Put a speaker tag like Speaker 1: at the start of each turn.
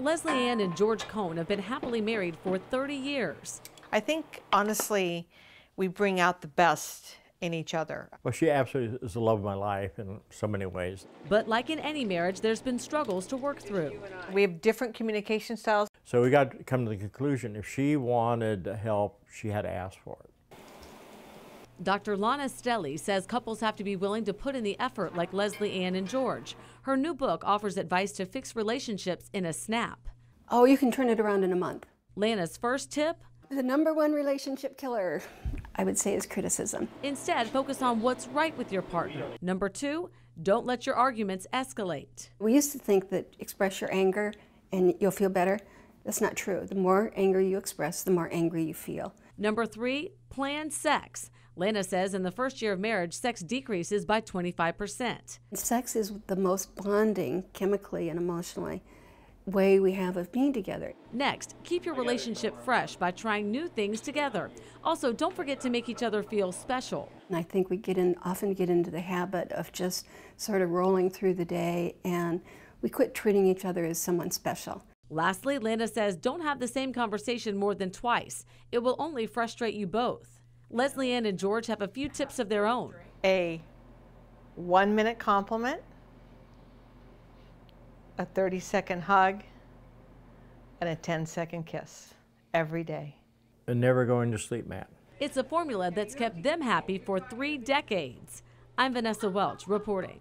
Speaker 1: Leslie Ann and George Cohn have been happily married for 30 years.
Speaker 2: I think, honestly, we bring out the best in each other.
Speaker 3: Well, she absolutely is the love of my life in so many ways.
Speaker 1: But like in any marriage, there's been struggles to work through.
Speaker 2: We have different communication styles.
Speaker 3: So we got to come to the conclusion if she wanted help, she had to ask for it.
Speaker 1: Dr. Lana Staheli says couples have to be willing to put in the effort like Leslie Ann and George. Her new book offers advice to fix relationships in a snap.
Speaker 4: Oh, you can turn it around in a month.
Speaker 1: Lana's first tip
Speaker 4: The number one relationship killer, I would say, is criticism.
Speaker 1: instead, focus on what's right with your partner. Number two, don't let your arguments escalate.
Speaker 4: We used to think that express your anger and you'll feel better. That's not true. The more anger you express, the more angry you feel.
Speaker 1: Number three, plan sex. Lana says in the first year of marriage, sex decreases by 25%.
Speaker 4: Sex is the most bonding, chemically and emotionally, way we have of being together.
Speaker 1: Next, keep your relationship fresh by trying new things together. Also, don't forget to make each other feel special.
Speaker 4: And I think we get in, often get into the habit of just sort of rolling through the day and we quit treating each other as someone special.
Speaker 1: Lastly, Lana says don't have the same conversation more than twice. It will only frustrate you both. Leslie Ann and George have a few tips of their own.
Speaker 2: A one minute compliment, a 30 second hug, and a 10 second kiss every day.
Speaker 3: And never going to sleep, Matt.
Speaker 1: It's a formula that's kept them happy for three decades. I'm Vanessa Welch reporting.